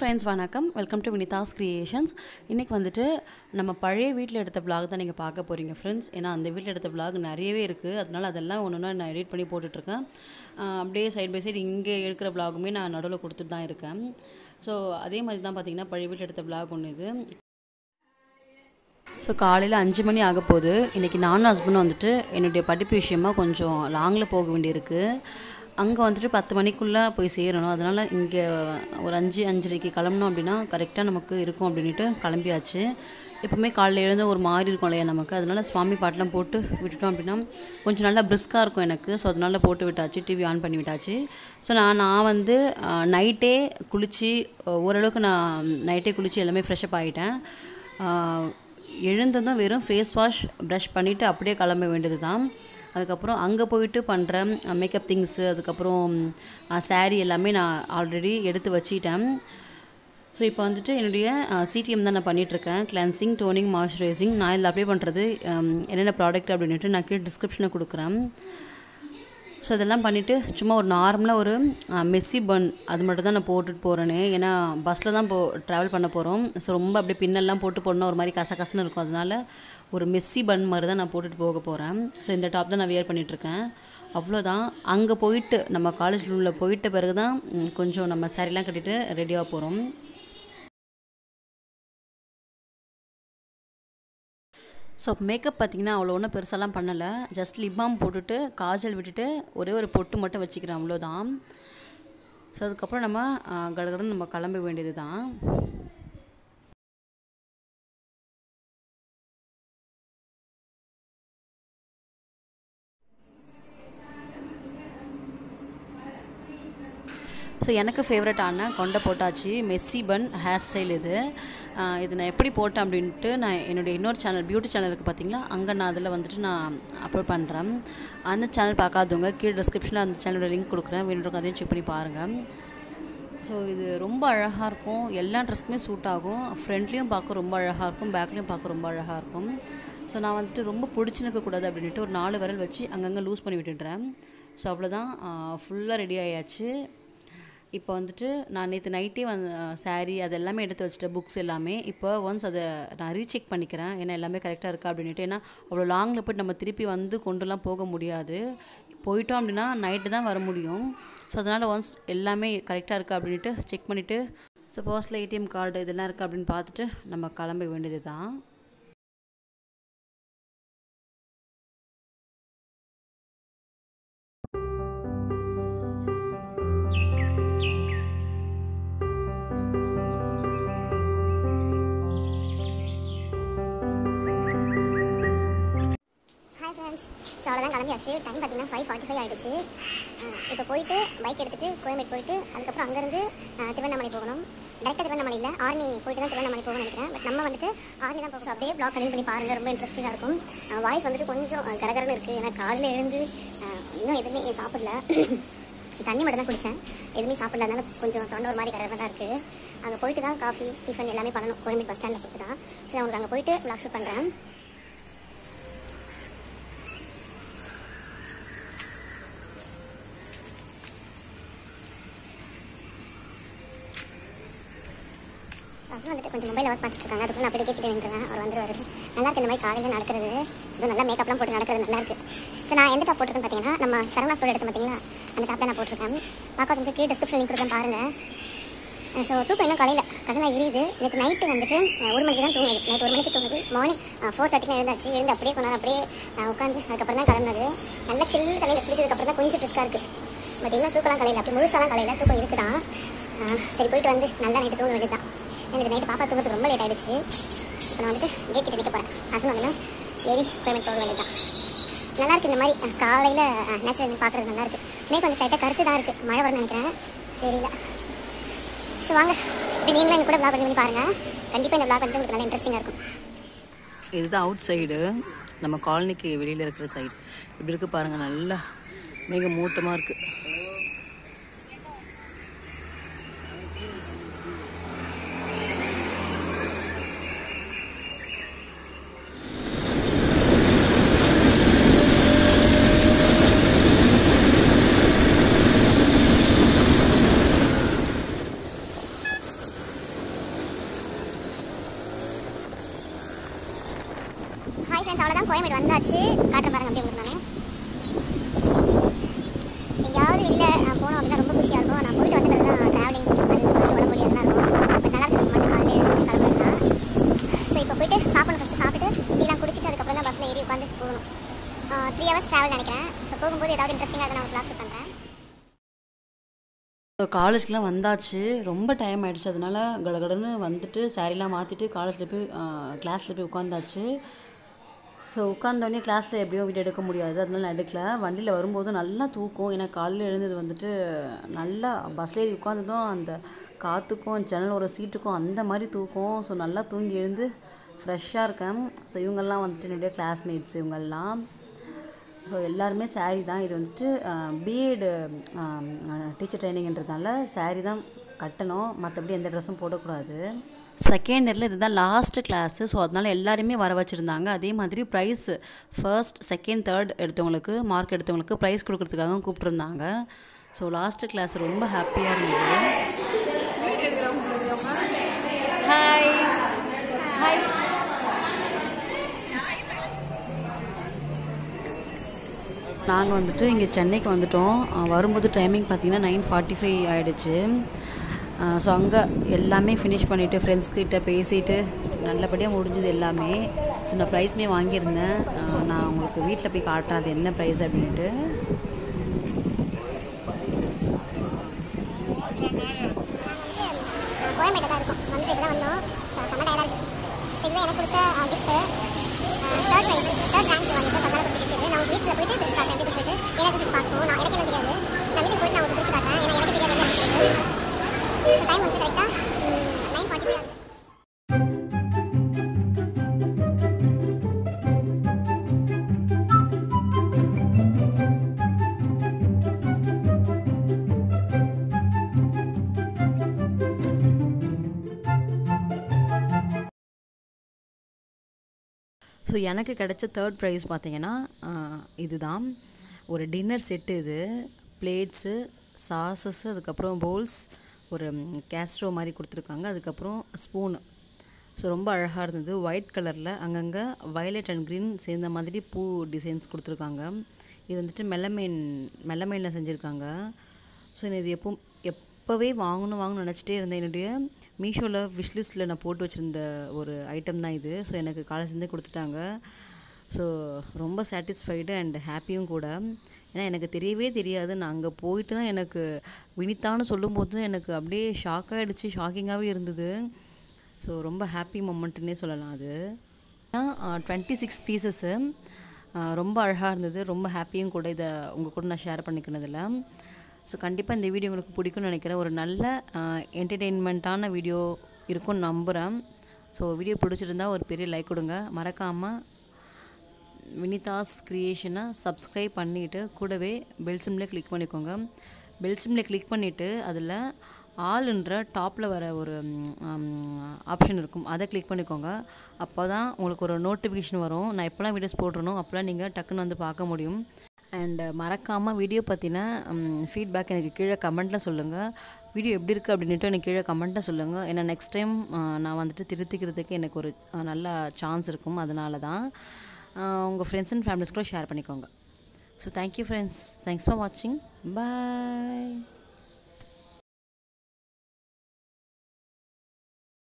Friends வணக்கம். Welcome to Vinitha's creations இன்றைக்கி வந்துட்டு நம்ம பழைய வீட்டில் எடுத்த பிளாக் தான் நீங்கள் பார்க்க போகிறீங்க ஃப்ரெண்ட்ஸ் ஏன்னா அந்த வீட்டில் எடுத்த பிளாக் நிறையவே இருக்குது அதனால் அதெல்லாம் ஒன்று ஒன்றா நான் எடிட் பண்ணி போட்டுட்ருக்கேன். அப்படியே சைட் பை சைடு இங்கே எடுக்கிற பிளாகுமே நான் நடுவில் கொடுத்துட்டு தான் இருக்கேன். ஸோ அதே மாதிரி தான் பார்த்தீங்கன்னா பழைய வீட்டில் எடுத்த பிளாக் ஒன்று இது. ஸோ காலையில் அஞ்சு மணி ஆக போகுது. இன்றைக்கி நானும் ஹஸ்பண்டும் வந்துட்டு என்னுடைய படிப்பு விஷயமா கொஞ்சம் லாங்கில் போக வேண்டியிருக்கு. அங்கே வந்துட்டு பத்து மணிக்குள்ளே போய் சேரணும். அதனால் இங்கே ஒரு அஞ்சு அஞ்சரைக்கு கிளம்புனோம் அப்படின்னா கரெக்டாக நமக்கு இருக்கும் அப்படின்ட்டு கிளம்பியாச்சு. எப்போவுமே காலையில் எழுந்து ஒரு மாதிரி இருக்கும் இல்லையா நமக்கு? அதனால் சுவாமி பாட்டெலாம் போட்டு விட்டுட்டோம் அப்படின்னா கொஞ்சம் நல்லா பிரிஸ்காக இருக்கும் எனக்கு. ஸோ அதனால் போட்டு விட்டாச்சு டிவி ஆன் பண்ணி விட்டாச்சு. ஸோ நான் நான் வந்து நைட்டே குளித்து ஓரளவுக்கு நான் நைட்டே குளித்து எல்லாமே ஃப்ரெஷ்அப் ஆகிட்டேன் எழுந்ததும் வெறும் ஃபேஸ் வாஷ் ப்ரஷ் பண்ணிவிட்டு அப்படியே கிளம்ப வேண்டியது தான் அதுக்கப்புறம் அங்கே போயிட்டு பண்ணுற மேக்கப் திங்ஸு அதுக்கப்புறம் saree எல்லாமே நான் ஆல்ரெடி எடுத்து வச்சிட்டேன். ஸோ இப்போ வந்துட்டு என்னுடைய சிடிஎம் தான் நான் பண்ணிகிட்ருக்கேன் கிளென்சிங் டோனிங் மாய்ஸ்சரைசிங் நான் இதில் அப்ளை பண்ணுறது என்னென்ன ப்ராடக்ட் அப்படின்ட்டு நான் கீழே டிஸ்கிரிப்ஷனை கொடுக்குறேன். ஸோ இதெல்லாம் பண்ணிவிட்டு சும்மா ஒரு நார்மலாக ஒரு மெஸ்ஸி பன் அது மட்டும் தான் நான் போட்டுட்டு போகிறேனே ஏன்னா பஸ்ஸில் தான் போ ட்ராவல் பண்ண போகிறோம் ஸோ ரொம்ப அப்படியே பின்னெல்லாம் போட்டு போடணும் ஒரு மாதிரி கச கசன்னு இருக்கும். அதனால ஒரு மெஸ்ஸி பன் மாதிரி தான் நான் போட்டுட்டு போக போகிறேன் ஸோ இந்த டாப் தான் நான் வியர் பண்ணிகிட்ருக்கேன் அவ்வளோதான். அங்கே போயிட்டு நம்ம காலேஜில் ரூமில் போயிட்ட பிறகு தான் கொஞ்சம் நம்ம சாரிலாம் கட்டிட்டு ரெடியாக போகிறோம் ஸோ மேக்கப் பார்த்தீங்கன்னா அவ்வளோ ஒன்றும் பெருசாலாம் பண்ணலை. ஜஸ்ட் லிப் பாம் போட்டுட்டு காஜல் விட்டுட்டு ஒரே ஒரு பொட்டு மட்டும் வச்சுக்கிறேன் அவ்வளோதான். ஸோ அதுக்கப்புறம் நம்ம கடகடன்னு நம்ம கிளம்ப வேண்டியது தான் ஸோ எனக்கு ஃபேவரட்டான கொண்டை போட்டாச்சு. மெஸ்ஸி பன் ஹேர் ஸ்டைல் இது. இது நான் எப்படி போட்டேன் அப்படின்ட்டு நான் என்னுடைய இன்னொரு சேனல் பியூட்டி சேனல் இருக்குது பார்த்தீங்களா அங்கே நான் அதில் வந்துட்டு நான் அப்லோட் பண்ணுறேன் அந்த சேனல் பார்க்காதவங்க கீழே டிஸ்கிரிப்ஷனில் அந்த சேனலோட லிங்க் கொடுக்குறேன். வேணுன்றவங்க அதையும் செக் பண்ணி பாருங்கள் ஸோ இது ரொம்ப அழகாக இருக்கும். எல்லா ட்ரெஸ்க்குமே சூட் ஆகும். ஃப்ரண்ட்லேயும் பார்க்க ரொம்ப அழகாக இருக்கும். பேக்லேயும் பார்க்க ரொம்ப அழகாக இருக்கும். ஸோ நான் வந்துட்டு ரொம்ப பிடிச்சிருக்கக்கூடாது அப்படின்ட்டு ஒரு நாலு விரல் வச்சு அங்கங்கே லூஸ் பண்ணி விட்டுடுறேன். ஸோ அவ்வளோதான் ஃபுல்லாக ரெடி ஆயாச்சு. இப்போ வந்துட்டு நான் நேற்று நைட்டே வந் சாரீ அது எல்லாமே எடுத்து வச்சுட்டேன் புக்ஸ் எல்லாமே. இப்போ ஒன்ஸ் அதை நான் ரீசெக் பண்ணிக்கிறேன். ஏன்னா எல்லாமே கரெக்டாக இருக்கா அப்படின்ட்டு ஏன்னா அவ்வளோ லாங்கில் போய்ட்டு நம்ம திருப்பி வந்து கொண்டுலாம் போக முடியாது. போயிட்டோம் அப்படின்னா நைட்டு தான் வர முடியும். ஸோ அதனால் ஒன்ஸ் எல்லாமே கரெக்டாக இருக்கா அப்படின்ட்டு செக் பண்ணிவிட்டு சப்போஸில் ஏடிஎம் கார்டு இதெல்லாம் இருக்கா அப்படின்னு பார்த்துட்டு நம்ம கிளம்ப வேண்டியது தான் அவ்வளோதான் கிளம்பியாச்சு டைம் பார்த்தீங்கன்னா ஃபைவ் ஃபார்ட்டி ஃபைவ் ஆகிடுச்சு இப்போ போயிட்டு பைக் எடுத்துகிட்டு கோயம்பேடு போயிட்டு அதுக்கப்புறம் அங்கேருந்து திருவண்ணாமலை போகணும். டேரெக்டாக திருவண்ணாமலை இல்லை போயிட்டு தான் திருவண்ணாமலை போகணும்னு நினைக்கிறேன். பட் நம்ம வந்துட்டு ஆர்மி தான் போகிறோம் அப்படியே ப்ளாக் கண்டினியூ பண்ணி பாருங்கள் ரொம்ப இன்ட்ரெஸ்டிங்காக இருக்கும். வாய்ஸ் வந்துட்டு கொஞ்சம் கரகரன்னு இருக்குது ஏன்னா காலையில் எழுந்து இன்னும் எதுவுமே சாப்பிடல. தண்ணி மட்டும் தான் குடித்தேன் எதுவுமே சாப்பிடல. அதனால கொஞ்சம் தொண்டை ஒரு மாதிரி கரகரம் தான் இருக்குது அங்கே போயிட்டு தான் காஃபி டிஃபன் எல்லாமே பண்ணணும். கோயம்பேடு பஸ் ஸ்டாண்டில் போட்டு தான். சரி அவங்களுக்கு அங்கே போயிட்டு ப்ளாக் ஷூட் பண்ணுறேன் வந்துட்டு கொஞ்சம் மொபைல் ஒர்க் பார்த்துட்டு இருக்காங்க. அதுக்கு நான் அப்படியே கேட்டுட்டு அவர் அவர் வந்துருவாரு. நல்லா இருக்கு இந்த மாதிரி காலையில் நடக்கிறது. இது நல்லா மேக்கப்லாம் போட்டு நடக்கிறது நல்லா இருக்கு. ஸோ நான் எந்த டாப் போட்டிருக்கேன் பார்த்தீங்கன்னா நம்ம சரவணா ஸ்டோர் எடுத்து பார்த்தீங்களா? அந்த டாப் தான் நான் போட்டிருக்கேன். பார்க்க கீழே டிஸ்கிரிப்ஷன் லிங்க் கொடுத்தேன் பாருங்கள் ஸோ தூக்கம் இன்னும் காலையில் கடலாக இருக்குது எனக்கு நைட்டு வந்துட்டு ஒரு மணிக்கு தான் தூங்குது. நைட் ஒரு மணிக்கு தூங்குது. மார்னிங் ஃபோர் தேர்ட்டிக்கு எழுந்தாச்சு. எழுந்து அப்படியே கொஞ்ச நேரம் அப்படியே உட்காந்து அதுக்கப்புறம் தான் கிளம்புனது. நல்லா சில்லு கலையில் குடிச்சதுக்கப்புறம் தான் கொஞ்சம் ட்ரிஸ்காக இருக்குது பட் இன்னும் தூக்கலாம் கலையில் அப்படி முழுசாலாம் கலையில் தூக்கம் இருக்குதான். சரி போயிட்டு வந்து நல்லா நைட்டு தூங்க வேண்டியதுதான். எனக்கு நைட்டு பாப்பா தூங்குறதுக்கு ரொம்ப லேட் ஆயிடுச்சு. இப்போ நான் வந்துட்டு கேட் கிட்ட நிற்க போகிறேன் அதுவும் வந்து ஏறி பேமெண்ட் போக வேண்டியதான் நல்லா இருக்கு இந்த மாதிரி. காலையில் நேச்சுரல் நேச்சுரல் பார்க்குறது நல்லா இருக்கு. மேற்கு வந்து டைட்டாக கருத்து தான் இருக்குது மழை வரும்னு நினைக்கிறேன். தெரியல. ஸோ வாங்க. இப்போ நீங்களும் எனக்கு கூட பிளாக் பண்ணி பாருங்கள் கண்டிப்பாக இந்த பிளாக் வந்து உங்களுக்கு நல்லா இன்ட்ரெஸ்டிங்காக இருக்கும். இதுதான் அவுட் சைடு நம்ம காலனிக்கு வெளியில் இருக்கிற சைடு இப்படி இருக்கு பாருங்கள் நல்லா மிக மூட்டமாக இருக்குது இருக்கு வந்தாச்சு. காட்டுற பாருங்க அப்படியே உங்களுக்கு நான். எங்கேயாவது வெளில நான் போனோம் அப்படின்னா ரொம்ப குஷியாக இருக்கும். நான் போயிட்டு வந்து தான் ட்ராவலிங் உடம்பு முடியாதுலாம் இருக்கும். நல்லா இருக்கும் மட்டும் காலையில் ஸோ இப்போ போயிட்டு சாப்பிடணும் ஃபஸ்ட்டு சாப்பிட்டு டீலாம் குடிச்சிட்டு அதுக்கப்புறம் தான் பஸ்ஸில் ஏறி உட்காந்து போகணும். த்ரீ ஹவர்ஸ் ட்ராவல் நினைக்கிறேன். ஸோ போகும்போது ஏதாவது இன்ட்ரெஸ்டிங்காக அதை நான் பிளாக் பண்ணுறேன் ஸோ காலேஜ்க்கெலாம் வந்தாச்சு. ரொம்ப டைம் ஆயிடுச்சு. அதனால கடகடன்னு வந்துட்டு சாரீலாம் மாற்றிட்டு காலேஜில் போய் கிளாஸில் போய் உட்காந்தாச்சு ஸோ உட்காந்தோடனே கிளாஸில் எப்படியோ வீடியோ எடுக்க முடியாது. அதனால நான் எடுக்கல. வண்டியில் வரும்போது நல்லா தூக்கம். ஏன்னா காலையில் எழுந்தது வந்துட்டு நல்லா பஸ்ஸில் ஏறி உட்காந்ததும் அந்த காற்றுக்கும் ஜன்னல் ஒரு சீட்டுக்கும் அந்த மாதிரி தூக்கம். ஸோ நல்லா தூங்கி எழுந்து ஃப்ரெஷ்ஷாக இருக்கேன். ஸோ இவங்கெல்லாம் வந்துட்டு என்னுடைய கிளாஸ்மேட்ஸ் இவங்கெல்லாம். ஸோ எல்லாருமே saree தான். இது வந்துட்டு பிஎட் டீச்சர் ட்ரைனிங்ன்றதுனால saree தான் கட்டணும். மற்றபடி எந்த ட்ரெஸ்ஸும் போடக்கூடாது. செகண்ட் இயரில் இதுதான் லாஸ்ட்டு கிளாஸு ஸோ அதனால் எல்லாருமே வர வச்சுருந்தாங்க. அதே மாதிரி ப்ரைஸ் ஃபர்ஸ்ட் செகண்ட் தேர்ட் எடுத்தவங்களுக்கு மார்க் எடுத்தவங்களுக்கு ப்ரைஸ் கொடுக்குறதுக்காக கூப்பிட்ருந்தாங்க ஸோ லாஸ்ட்டு கிளாஸ் ரொம்ப ஹாப்பியாக இருந்தது. ஹாய் ஹாய் நாங்கள் வந்துட்டு இங்கே சென்னைக்கு வந்துட்டோம். வரும்போது டைமிங் பார்த்தீங்கன்னா நைன் ஃபார்ட்டி ஃபைவ் ஆகிடுச்சு ஸோ அங்கே எல்லாமே ஃபினிஷ் பண்ணிவிட்டு ஃப்ரெண்ட்ஸ்கிட்ட பேசிட்டு நல்லபடியாக முடிஞ்சது எல்லாமே. ஸோ நான் ப்ரைஸ்மே வாங்கியிருந்தேன். நான் உங்களுக்கு வீட்டில் போய் காட்டுறேன். அது என்ன ப்ரைஸ் அப்படின்ட்டு. எனக்கு ஸோ எனக்கு கிடைச்ச தேர்ட் ப்ரைஸ் பார்த்தீங்கன்னா இதுதான். ஒரு டின்னர் செட்டு இது. பிளேட்ஸு சாசஸ் அதுக்கப்புறம் பவுல்ஸ் ஒரு கேஸ்ட்ரோ மாதிரி கொடுத்துருக்காங்க. அதுக்கப்புறம் ஸ்பூனு ஸோ ரொம்ப அழகாக இருந்தது. ஒயிட் கலரில் அங்கங்கே வயலட் அண்ட் க்ரீன் சேர்ந்த மாதிரி பூ டிசைன்ஸ் கொடுத்துருக்காங்க. இது வந்துட்டு மெல்லமேன் மெல்லமேனில் செஞ்சுருக்காங்க. ஸோ இது எப்போ அப்போவே வாங்கணும் வாங்கணும்னு நினச்சிட்டே இருந்தேன். என்னுடைய மீஷோவில் விஷ்லிஸ்ட்டில் நான் போட்டு வச்சுருந்த ஒரு ஐட்டம் தான் இது. ஸோ எனக்கு காலேஜ்லேருந்தே கொடுத்துட்டாங்க. ஸோ ரொம்ப சாட்டிஸ்ஃபைடு அண்ட் ஹாப்பியும் கூட. ஏன்னா எனக்கு தெரியவே தெரியாது. நான் அங்கே போயிட்டு தான் எனக்கு வினிதான்னு சொல்லும்போது எனக்கு அப்படியே ஷாக் ஆகிடுச்சு ஷாக்கிங்காகவே இருந்தது. ஸோ ரொம்ப ஹாப்பி மொமெண்ட்டுன்னே சொல்லலாம் அது. டுவெண்ட்டி சிக்ஸ் பீசஸ்ஸு ரொம்ப அழகாக இருந்தது. ரொம்ப ஹாப்பியும் கூட இதை உங்கள் கூட நான் ஷேர் பண்ணிக்கினதில். ஸோ கண்டிப்பாக இந்த வீடியோ உங்களுக்கு பிடிக்கும்னு நினைக்கிறேன். ஒரு நல்ல என்டர்டெயின்மெண்ட்டான வீடியோ இருக்கும்னு நம்புகிறேன் ஸோ வீடியோ பிடிச்சிருந்தா ஒரு பெரிய லைக் கொடுங்க. மறக்காமல் வினிதாஸ் க்ரியேஷனை சப்ஸ்கிரைப் பண்ணிவிட்டு கூடவே பெல் சிம்லேயே கிளிக் பண்ணிக்கோங்க. பெல் சிம்லேயே கிளிக் பண்ணிவிட்டு அதில் ஆளுன்ற டாப்பில் வர ஒரு ஆப்ஷன் இருக்கும். அதை கிளிக் பண்ணிக்கோங்க. அப்போ தான் உங்களுக்கு ஒரு நோட்டிஃபிகேஷன் வரும். நான் எப்போல்லாம் வீடியோஸ் போடுறனோ அப்போல்லாம் நீங்கள் டக்குன்னு வந்து பார்க்க முடியும். அண்ட் மறக்காமல் வீடியோ பற்றின ஃபீட்பேக் எனக்கு கீழே கமெண்ட்டில் சொல்லுங்கள் வீடியோ எப்படி இருக்குது அப்படின்ட்டு எனக்கு கீழே கமெண்ட்டில் சொல்லுங்கள் ஏன்னா நெக்ஸ்ட் டைம் நான் வந்துட்டு திருத்திக்கிறதுக்கு எனக்கு ஒரு நல்ல சான்ஸ் இருக்கும். அதனால தான் உங்கள் ஃப்ரெண்ட்ஸ் அண்ட் ஃபேமிலிஸ் கூட ஷேர் பண்ணிக்கோங்க. So thank you friends thanks for வாட்சிங் பாய்